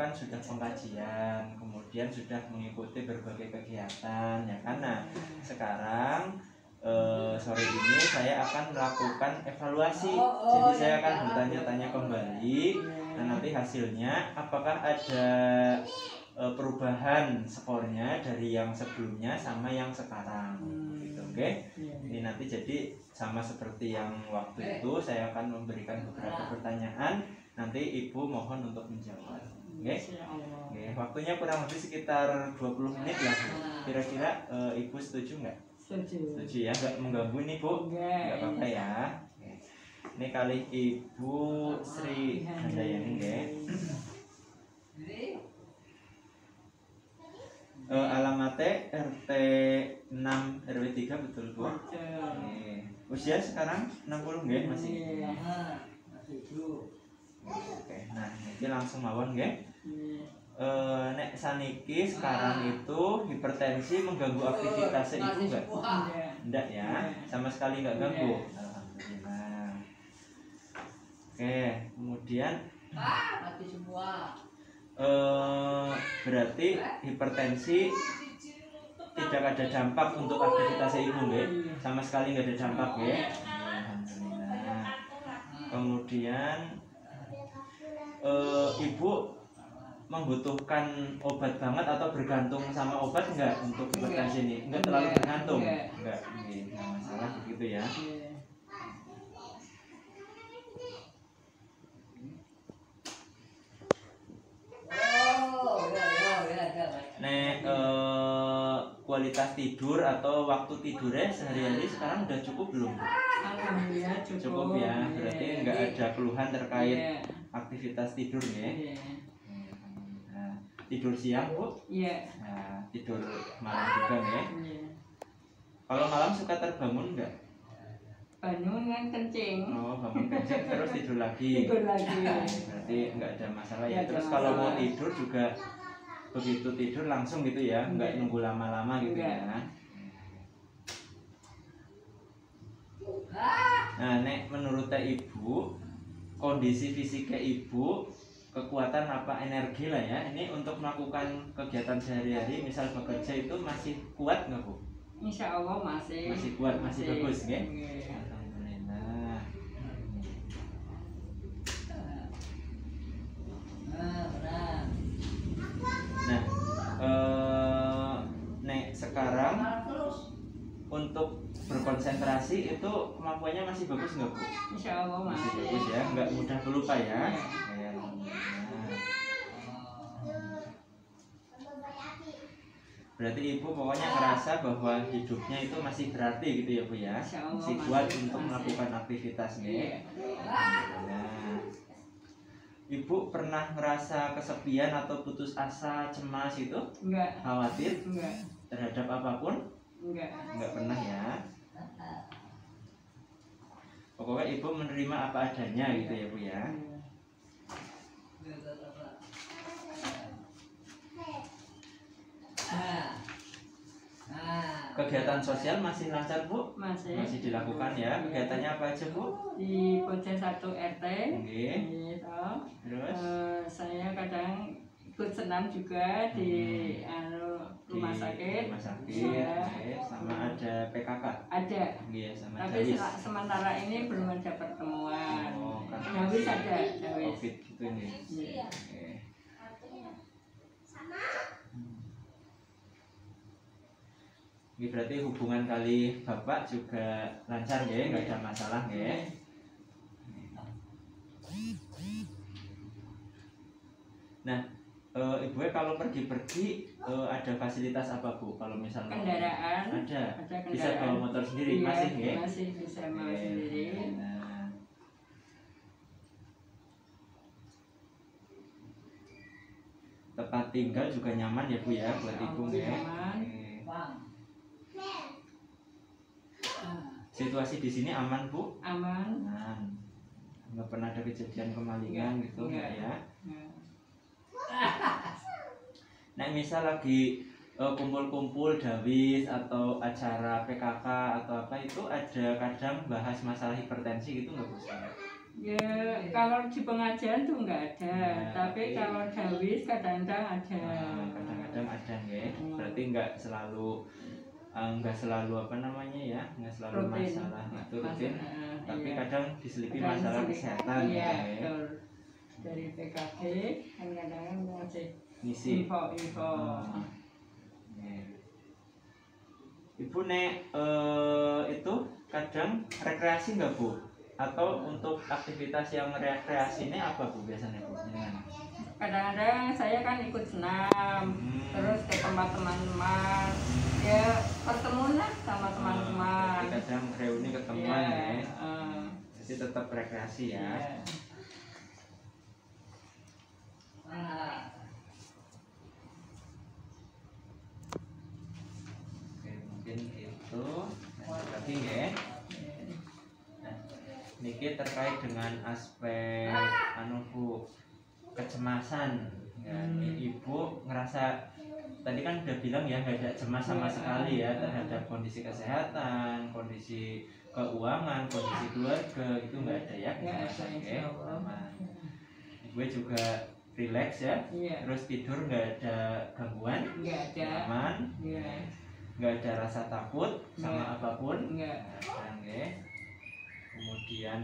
kan sudah pengkajian, kemudian sudah mengikuti berbagai kegiatan ya kan. Nah, sekarang eh, sore ini saya akan melakukan evaluasi. Jadi saya akan bertanya-tanya kembali dan nanti hasilnya apakah ada eh, perubahan skornya dari yang sebelumnya sama yang sekarang? Gitu oke? Iya. ini nanti jadi sama seperti yang waktu itu saya akan memberikan beberapa pertanyaan. Nanti ibu mohon untuk menjawab Allah. Oke, waktunya kurang lebih sekitar 20 menit ya Bu. kira-kira eh, ibu setuju nggak Setuju. setuju ya nggak mengganggu nih bu nggak apa-apa ya ini kali ibu Sri Handayani nggih. Eh, alamatnya RT 6 RW 3 betul bu Betul. Oke. usia sekarang 60 nggih masih Iya. oke nah ini langsung mawon nggih Iya. Eh, nek saniki sekarang itu hipertensi mengganggu aktivitas ibu nggak Enggak. Enggak ya, sama sekali nggak ganggu. Alhamdulillah. Oke, kemudian mati semua. eh, berarti hipertensi tidak ada dampak untuk aktivitas ibu nggih? Sama sekali nggak ada dampak ya. Alhamdulillah. Kemudian eh, ibu membutuhkan obat banget atau bergantung sama obat enggak untuk hipertensi ini? Enggak terlalu Enggak, bergantung. enggak. Enggak, masalah begitu ya. Iya. Nek eh, kualitas tidur atau waktu tidurnya sehari-hari sekarang udah cukup belum? Alhamdulillah cukup. Cukup ya, berarti Iya. nggak ada keluhan terkait Iya. aktivitas tidur ya. Iya. Tidur siang bu, Iya. nah, tidur malam juga ya. Iya. Kalau malam suka terbangun nggak? Bangun kan kencing. Oh bangun kencing terus tidur lagi. Tidur lagi. Berarti nggak ada masalah ya. Ada Terus kalau mau tidur juga begitu tidur langsung gitu ya, nggak Nggak. nunggu lama-lama gitu ya. Nah, nek menurut teh ibu, kondisi fisiknya ibu, kekuatan apa energi lah ya, ini untuk melakukan kegiatan sehari-hari, misal bekerja itu masih kuat nggak bu? Insya Allah masih. Masih kuat, masih bagus, nggih? Iya. Alhamdulillah. Nah. Nah, eh, nek sekarang untuk berkonsentrasi itu kemampuannya masih bagus nggak bu? Insya Allah Masih masih. bagus ya, nggak mudah pelupa ya. Ya, alhamdulillah. Berarti ibu pokoknya ngerasa bahwa hidupnya itu masih berarti gitu ya bu ya, masih kuat untuk melakukan aktivitas nih. Iya. Alhamdulillah. Ibu pernah ngerasa kesepian atau putus asa, cemas itu, Enggak. khawatir Enggak. terhadap apa pun? Enggak. Nggak pernah ya. Pokoknya ibu menerima apa adanya gitu ya bu ya. Nah. Nah. Kegiatan sosial masih lancar bu? Masih. Masih dilakukan ya. Kegiatannya apa aja bu? Di Pojok 1 RT. Oke. Gitu. Terus Eh, saya kadang ikut senam juga di anu, rumah di sakit. Rumah sakit. Iya. oke. Sama ada PKK. Ada. Iya sama Tapi sementara ini belum ada pertemuan. Oh, karena Jawis ada, Jawis. Covid gitu ini. Iya. Oke. Ini berarti hubungan kali bapak juga lancar ya, nggak ada masalah ya. Nah, eh, ibu kalau pergi-pergi eh, ada fasilitas apa bu? Kalau misalnya Kendaraan. ada, Ada bisa bawa kendaraan. motor sendiri Iya, masih ya? Masih bisa bawa Oke, sendiri. nah. Tempat tinggal juga nyaman ya bu ya buat ibu ya. Nyaman. Oke. Bang. Situasi di sini aman bu? Aman. Aman. Nggak pernah ada kejadian kemalingan gitu Enggak. enggak ya? Nah, Nah misal lagi eh, kumpul-kumpul dawis atau acara PKK atau apa itu ada kadang bahas masalah hipertensi gitu nggak Bu? Ya kalau di pengajian tuh nggak ada, Ya, tapi kalau dawis kadang-kadang ada. Nah, kadang-kadang ada ya Hmm. berarti nggak selalu eh, nggak selalu apa namanya ya nggak selalu Rutin. masalah itu rutin Masalah, tapi iya. kadang diselipi Kadang masalah diselipi. kesehatan Iya, gitu ya betul. Dari PKB kan kadang-kadang ngasih ngisi info-info. Oh. Nih. Ibu nek eh, itu kadang rekreasi nggak bu? Atau untuk aktivitas yang rekreasi ini apa bu biasanya bu? Kadang-kadang saya kan ikut senam, Hmm. terus ke tempat teman-teman, ya bertemu lah sama teman-teman. Berarti kadang reuni ketemuan Iya, ya. eh, Jadi tetap rekreasi ya. iya. Ah. Oke mungkin itu. Lanjut lagi ya. Nah, niki terkait dengan aspek anu bu kecemasan ya, Hmm. ibu ngerasa tadi kan udah bilang ya nggak ada cemas sama Ya. sekali ya terhadap kondisi kesehatan kondisi keuangan kondisi keluarga itu nggak ada ya Nggak ada, ya. Aman. gue juga relax ya Iya, terus tidur nggak ada gangguan nggak ada. aman Iya, nggak ada rasa takut sama apa pun nggak. Nah, oke. Kemudian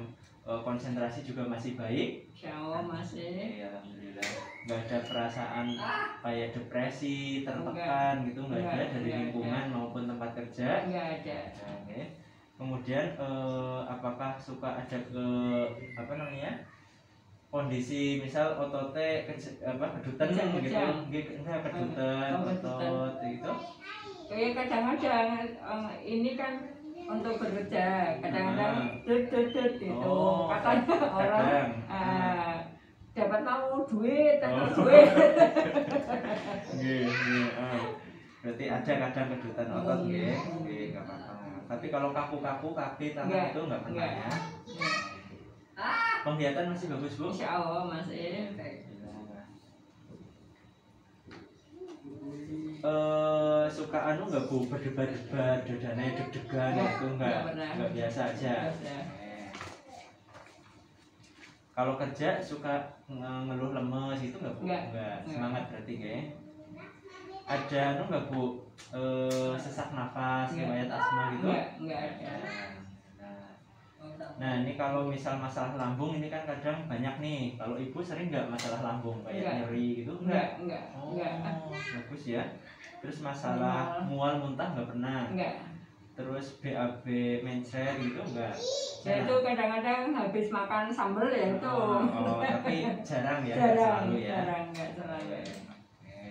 eh, konsentrasi juga masih baik. Insya Allah masih. Oke, alhamdulillah. Nggak ada perasaan kayak depresi tertekan gitu. Nggak ada dari nggak lingkungan maupun tempat kerja. Nggak ada. Nah, oke. kemudian eh, apakah suka ada ke apa namanya kondisi misal ototnya ke, apa kedutan Kejang, gitu? Kejang. Nggak, enggak kedutan Oh, otot gitu. Kayak kadang-kadang eh, ini kan untuk bekerja, kadang-kadang Ah. tut tut tut gitu. Oh, Katanya orang ah, dapat mau duit atau Oh. duit. Nggih, ah. Berarti ada kadang kedutan otot Hmm. nggih. Nggih, apa-apa. Tapi kalau kaku-kaku kaki tangan Nggak, itu enggak pernah nggak. ya. Penglihatan masih bagus, Bu? Insya Allah masih. Suka anu enggak Bu berdebar-debar, dadanya deg-degan Nggak, itu enggak nggak enggak biasa aja. Kalau kerja suka nge- ngeluh lemes itu enggak Bu? Nggak, Enggak. nggak. Semangat berarti nggih. Ada anu enggak Bu? Eh, sesak nafas, Nggak. riwayat asma gitu? Enggak, enggak ada. Nah, Nah ini kalau misal masalah lambung ini kan kadang banyak nih. Kalau ibu sering nggak masalah lambung kayak Enggak. nyeri gitu? Enggak, enggak, Oh, enggak, bagus ya. Terus masalah mual muntah nggak pernah. enggak. Terus BAB mencret gitu enggak? Ya itu kadang-kadang habis makan sambal ya itu. Oh, oh, tapi jarang ya, jarang, selalu ya. jarang, enggak selalu. Oke.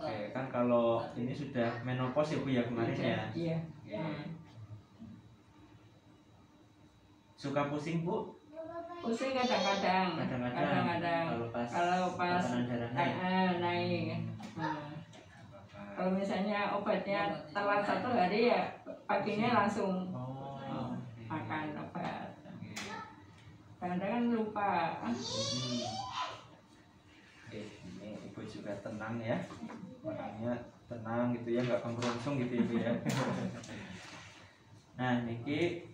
Oke, kan kalau ini sudah menopause ya Bu ya kemarin ya. Iya. Suka pusing Bu? Pusing kadang-kadang. Kadang-kadang. Kalau pas Kalau pas eh, naik. eh, naik. Nah, Kalau misalnya obatnya telat satu hari ya paginya langsung Oh. makan obat. Kadang-kadang lupa. Hmm. Oke, ini ibu juga tenang ya. Makanya tenang gitu ya, nggak kemerungsung gitu ibu ya. nah, niki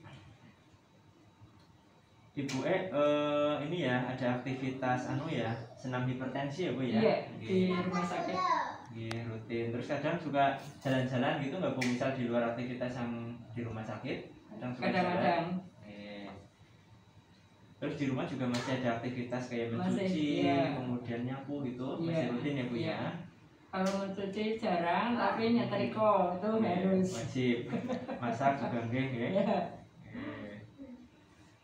Ibu eh, eh, ini ya ada aktivitas anu ya senam hipertensi ya bu ya? Iya, di rumah sakit. Iya rutin. Terus kadang juga jalan-jalan gitu nggak bu misal di luar aktivitas yang di rumah sakit? Kadang suka. Kadang-kadang. Terus di rumah juga masih ada aktivitas kayak Masih, mencuci, iya. kemudian nyapu gitu, Iya, masih rutin ya bu iya. ya? Kalau mencuci jarang, tapi nyetrika itu harus. Wajib. Masak juga enggak ya?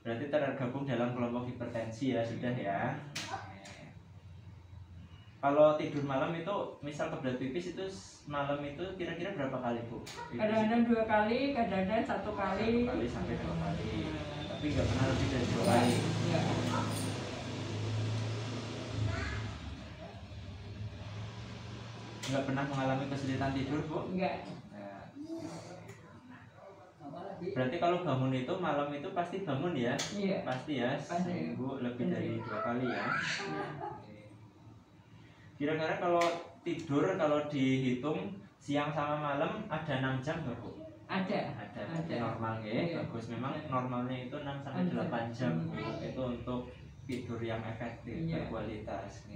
Berarti tergabung dalam kelompok hipertensi ya sudah ya. Kalau tidur malam itu misal kebelat pipis itu malam itu kira-kira berapa kali bu? Kadang-kadang dua kali, kadang-kadang satu kali. Satu kali sampai dua kali. Tapi nggak pernah lebih dari dua kali. enggak. Nggak pernah mengalami kesulitan tidur bu? Enggak. Nah, berarti kalau bangun itu malam itu pasti bangun ya iya pasti ya Pasti. seminggu lebih Pasti. dari dua kali ya iya. kira-kira kalau tidur kalau dihitung siang sama malam ada 6 jam nggak bu ada ada Ada. normal ya Iya. bagus memang normalnya itu 6 sampai. 8 jam Bu. Hmm. itu untuk tidur yang efektif Iya. berkualitas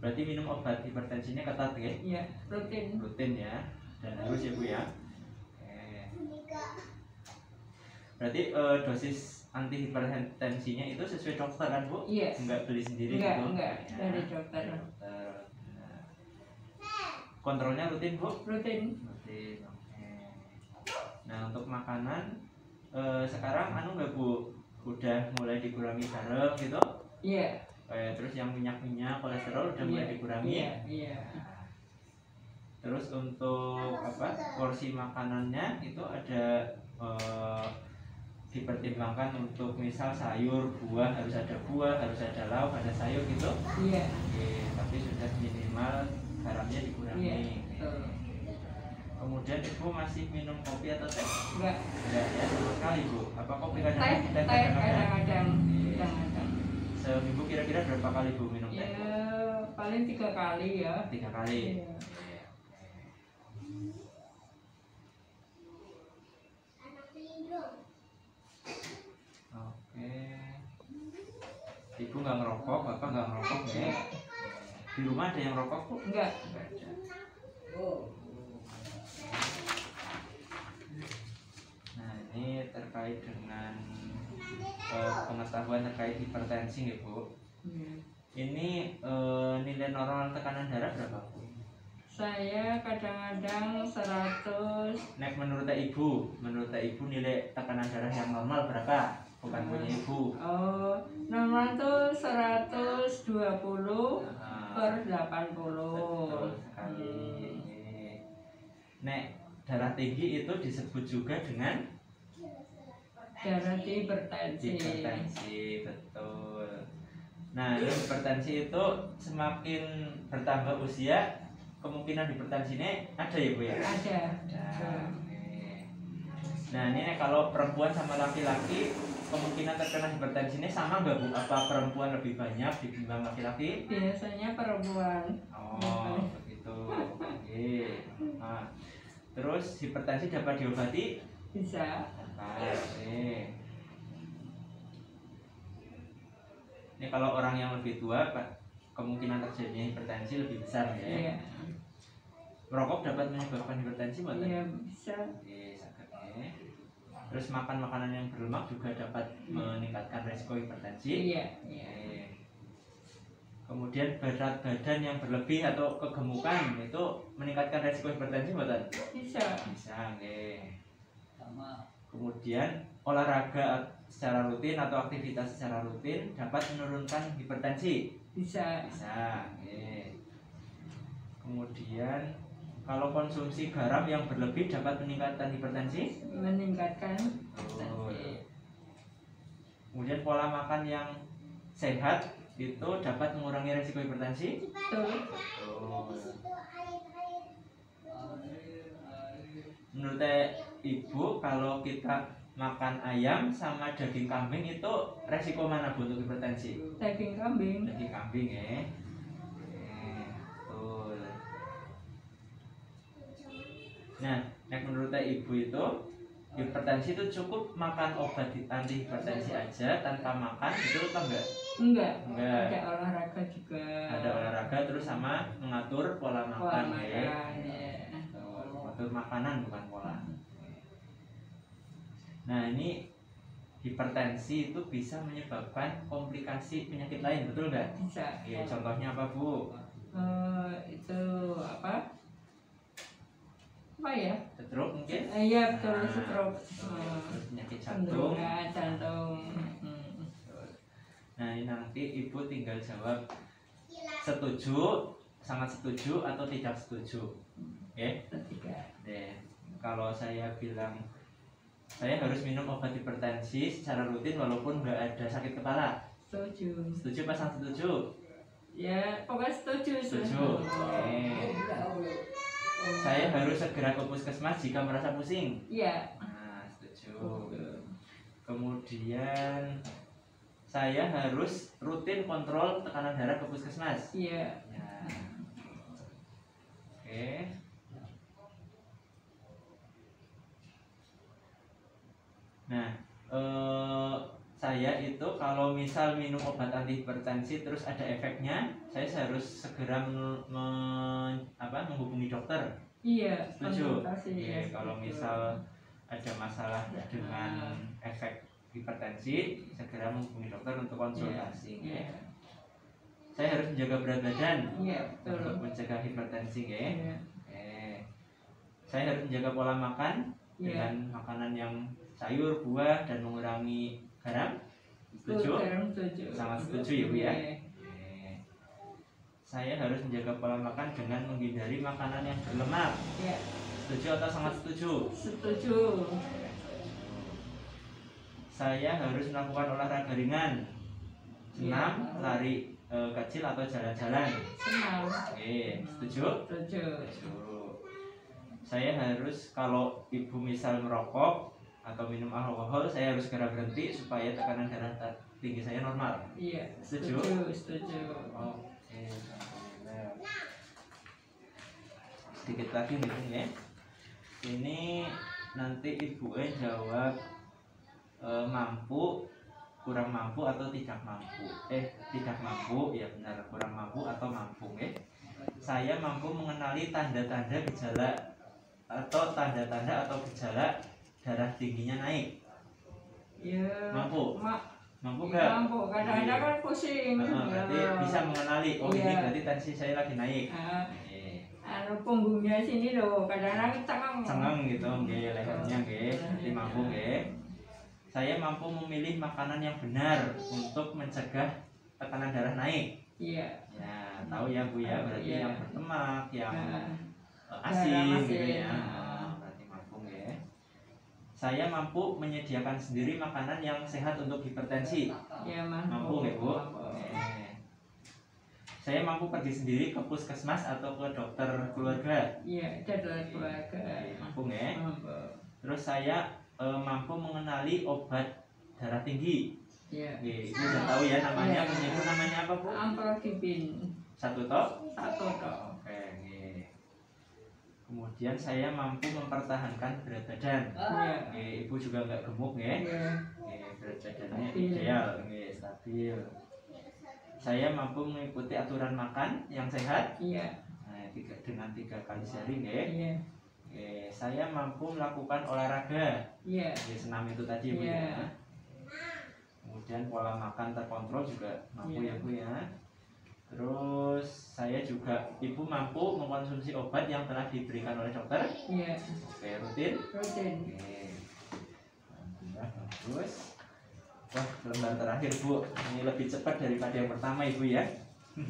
berarti minum obat hipertensinya ketat ya iya rutin rutin ya dan harus ya bu ya. Berarti eh, dosis anti hipertensinya itu sesuai dokter kan bu? Iya enggak beli sendiri Enggak, gitu? enggak. Ya, Dari dokter. dari dokter. Nah. kontrolnya rutin bu? Rutin. Rutin oke. Nah untuk makanan eh, sekarang anu nggak bu? Udah mulai dikurangi garam gitu? Iya. Eh, terus yang minyak-minyak kolesterol udah mulai Iya, dikurangi? iya iya. Terus untuk apa porsi makanannya itu ada eh, dipertimbangkan untuk misal sayur, buah harus ada buah, harus ada lauk, ada sayur gitu. iya Oke, tapi sudah minimal garamnya dikurangi. iya betul Kemudian ibu masih minum kopi atau teh? enggak Enggak ya sama sekali bu. Apa kopi teh kadang teh kadang-kadang Iya. kadang-kadang Seminggu kira-kira berapa kali bu minum ya teh? paling tiga kali ya Tiga kali. Iya. Ibu nggak ngerokok, bapak nggak ngerokok ya? Di rumah ada yang rokok bu? enggak ada. Nah ini terkait dengan eh, pengetahuan terkait hipertensi ya bu. Iya. Ini eh, nilai normal tekanan darah berapa bu? saya kadang-kadang 100 Nek menurut ibu, menurut ibu nilai tekanan darah yang normal berapa? Bukan punya ibu. oh normal tuh 120 Nah, per 80 Betul sekali. Nek darah tinggi itu disebut juga dengan darah hipertensi hipertensi, betul. Nah, ini hipertensi itu semakin bertambah usia, kemungkinan hipertensi ini ada ya bu ya? ada Ada. Nah, ini kalau perempuan sama laki-laki kemungkinan terkena hipertensi ini sama nggak bu? Apa perempuan lebih banyak dibanding laki-laki? biasanya perempuan Oh, begitu. Oke. Nah, terus hipertensi dapat diobati? bisa Dapat. Oke. Ini kalau orang yang lebih tua, kemungkinan terjadinya hipertensi lebih besar ya. iya Merokok dapat menyebabkan hipertensi, Mbak? iya bisa Oke, sakit ya. Terus makan makanan yang berlemak juga dapat meningkatkan resiko hipertensi. iya iya Oke. Kemudian berat badan yang berlebih atau kegemukan itu meningkatkan resiko hipertensi buatan? bisa Bisa, oke. sama Kemudian olahraga secara rutin atau aktivitas secara rutin dapat menurunkan hipertensi. bisa Bisa, oke. Kemudian kalau konsumsi garam yang berlebih dapat meningkatkan hipertensi. meningkatkan Betul. hipertensi. Kemudian pola makan yang sehat itu dapat mengurangi resiko hipertensi. betul Betul. Menurut ibu kalau kita makan ayam sama daging kambing itu resiko mana Bu untuk hipertensi? daging kambing Daging kambing ya. Oke, betul. Nah, yang menurut ibu itu hipertensi itu cukup makan obat anti hipertensi aja tanpa makan itu apa enggak? enggak Enggak. ada olahraga juga Ada olahraga terus sama mengatur pola pola makan ya. makan ya Mengatur makanan bukan pola. Nah, ini hipertensi itu bisa menyebabkan komplikasi penyakit lain, betul nggak? bisa Ya, contohnya apa, Bu? Eh, itu apa apa ya Stroke mungkin? Eh, iya betul Nah, stroke. Terus penyakit jantung. jantung jantung Hmm. Betul. Nah, ini nanti Ibu tinggal jawab setuju, sangat setuju atau tidak setuju. Oke? ketiga Deh, kalau saya bilang saya harus minum obat hipertensi secara rutin walaupun nggak ada sakit kepala. setuju Setuju pasang setuju? ya pokoknya setuju Setuju. setuju. Oke. Saya harus segera ke puskesmas jika merasa pusing Iya. nah setuju kemudian saya harus rutin kontrol tekanan darah ke puskesmas Iya. ya. oke nah eh, saya itu kalau misal minum obat antihipertensi terus ada efeknya saya harus segera men- apa, menghubungi dokter Iya. setuju konsultasi, Oke, ya, kalau misal ada masalah dengan efek hipertensi segera menghubungi dokter untuk konsultasi Iya. ya. saya harus menjaga berat badan Iya, untuk betul. mencegah hipertensi ya. Iya. Oke. saya harus menjaga pola makan Iya. dengan makanan yang sayur buah dan mengurangi garam setuju. Sangat setuju ya, Bu, ya? Iya. Oke. saya harus menjaga pola makan dengan menghindari makanan yang berlemak Iya. setuju atau sangat setuju Setuju. saya harus melakukan olahraga ringan senam Iya. lari eh, kecil atau jalan-jalan Senang. oke setuju Setuju. setuju saya harus kalau ibu misal merokok atau minum alkohol saya harus segera berhenti supaya tekanan darah tinggi saya normal Iya. Setuju? Setuju. Oke sedikit lagi nih ya ini nanti ibu eh jawab eh, mampu kurang mampu atau tidak mampu eh tidak mampu ya benar kurang mampu atau mampu ya saya mampu mengenali tanda-tanda gejala atau tanda-tanda atau gejala darah tingginya naik Iya. Mampu? Ma mampu nggak mampu. Kadang-kadang kan pusing. Heeh, berarti Ya. bisa mengenali oh ini Iya. berarti tensi saya lagi naik Ah, Oke. anu punggungnya sini loh kadang-kadang cengeng cengeng gitu nggih lehernya nggih berarti mampu nggih saya mampu memilih makanan yang benar untuk mencegah tekanan darah naik iya ya tahu ya bu ya berarti Iya. yang berlemak yang eh, asin Garam gitu asin. ya nggih saya mampu menyediakan sendiri makanan yang sehat untuk hipertensi. Iya mampu mampu nggih bu saya mampu pergi sendiri ke puskesmas atau ke dokter keluarga. Iya jadwal keluarga. Mampu nggih mampu. Terus saya eh, mampu mengenali obat darah tinggi. iya. Oke, Ibu udah tahu ya namanya. Ibu namanya apa bu? amprokipin Satu toh? satu oke. Kemudian saya mampu mempertahankan berat badan. iya Oke, Ibu juga nggak gemuk ya? iya Oke, berat badannya Stabil. ideal. Oke, stabil. Saya mampu mengikuti aturan makan yang sehat. iya Nah, tiga, dengan tiga kali sehari ya. iya Oke, saya mampu melakukan olahraga. iya Ya, senam itu tadi Bu Iya. ya. Kemudian pola makan terkontrol juga mampu Iya. ya Bu ya. Terus saya juga ibu mampu mengkonsumsi obat yang telah diberikan oleh dokter. iya Oke, rutin. rutin Oke. Alhamdulillah bagus. Wah, lembar terakhir Bu. Ini lebih cepat daripada yang pertama Ibu ya.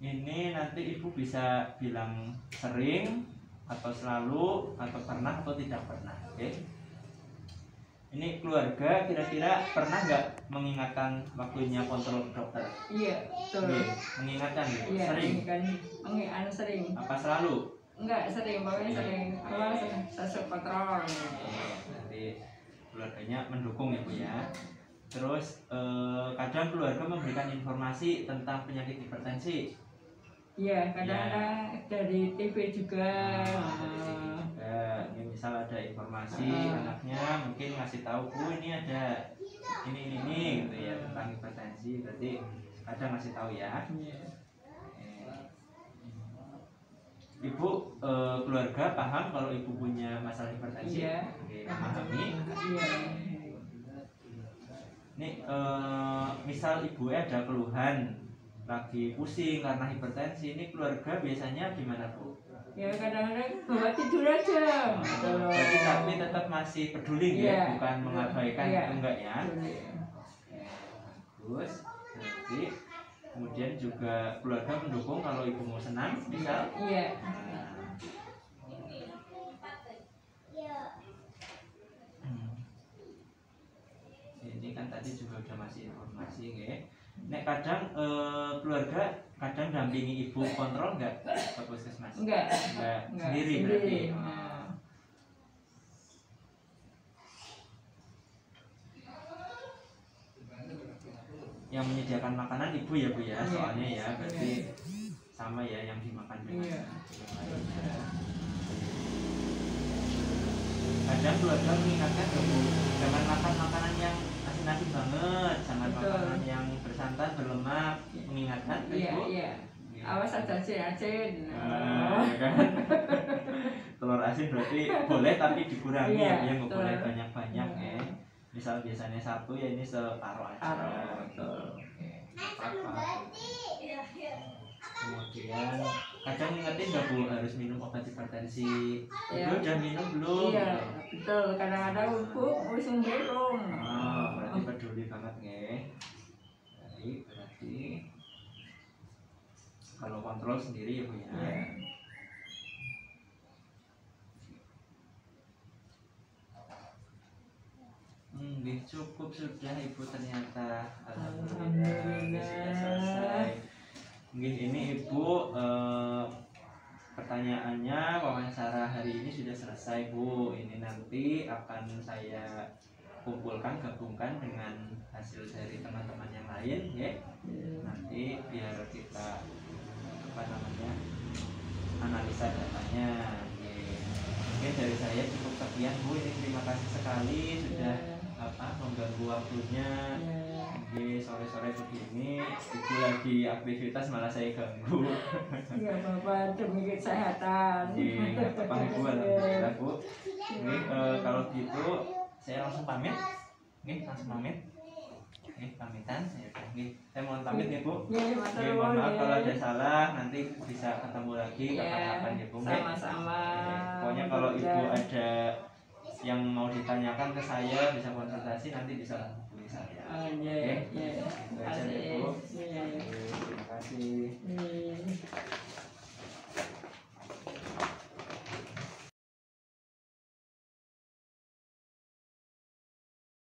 Ini nanti Ibu bisa bilang sering atau selalu atau pernah atau tidak pernah, oke? Ini keluarga kira-kira pernah nggak mengingatkan waktunya kontrol dokter? iya betul Oke, mengingatkan gitu, iya sering. ini kan mengian sering Apa selalu? enggak sering pokoknya sering keluar sesuai kontrol Nanti keluarganya mendukung ya bu ya. Terus eh, kadang keluarga memberikan informasi tentang penyakit hipertensi. iya kadang-kadang dari TV juga Nah, dari juga. Ini misal ada informasi Ah. anaknya mungkin ngasih tahu bu ini ada ini ini ini gitu ya tentang hipertensi. Berarti kadang ngasih tahu ya. Eh, Ibu eh, keluarga paham kalau ibu punya masalah hipertensi? Iya. Oke, memahami. iya Nih, eh, misal ibu ada keluhan lagi pusing karena hipertensi, ini keluarga biasanya gimana bu? ya kadang-kadang bawa tidur aja gitu loh. Berarti tapi tetap masih peduli Iya. ya, bukan mengabaikan Iya. itu enggak ya? Oke, bagus. Berarti kemudian juga keluarga mendukung kalau ibu mau senam, misal. iya Nah. Hmm. Ini kan tadi juga udah masih informasi ya. Nek kadang eh, keluarga kadang dampingi ibu kontrol nggak ke puskesmas enggak Nggak, enggak sendiri berarti Oh. Nah. yang menyediakan makanan ibu ya bu ya Iya. soalnya ya berarti Iya. sama ya yang dimakan dengan Iya. yang lainnya. kadang keluarga mengingatkan ya bu jangan makan makanan yang asin-asin banget jangan Betul. makanan yang bersantan berlemak mengingatkan ke iya ibu. iya. Awas ada asin Ah, ya kan? telur asin berarti boleh tapi dikurangi Iya, ya ya nggak boleh banyak-banyak Iya. ya. Misal biasanya satu ya ini separuh aja. Paruh, betul. Apa-apa. kemudian kadang ngingetin nggak bu harus minum obat hipertensi. Iya. Ibu udah minum belum? Iya betul. Kadang-kadang ibu usung belum. Oh, berarti peduli banget nggih baik berarti kalau kontrol sendiri ya bu ya Iya. Hmm, cukup sudah ibu ternyata Alhamdulillah. sudah selesai. Nggih, ini ibu eh, pertanyaannya wawancara hari ini sudah selesai bu. Ini nanti akan saya kumpulkan gabungkan dengan hasil dari teman-teman yang lain ya. Nanti biar kita apa namanya analisa datanya. Nggih. Mungkin dari saya cukup sekian bu. Ini terima kasih sekali sudah apa mengganggu waktunya. Iya. Oke, sore-sore begini ibu lagi aktivitas malah saya ganggu. Iya bapak demi kesehatan. Oke, nggak apa-apa ibu alhamdulillah bu. Oke, eh, kalau gitu saya langsung pamit. Oke, langsung pamit nggih pamitan ya nggih saya mohon pamit ya bu. Nggih mohon maaf kalau ada ya. salah nanti bisa ketemu lagi iya, kapan-kapan ya bu. Sama-sama. Pokoknya kalau ibu ada yang mau ditanyakan ke saya bisa konsultasi nanti bisa hubungi saya. Oh, oke? ya, terima kasih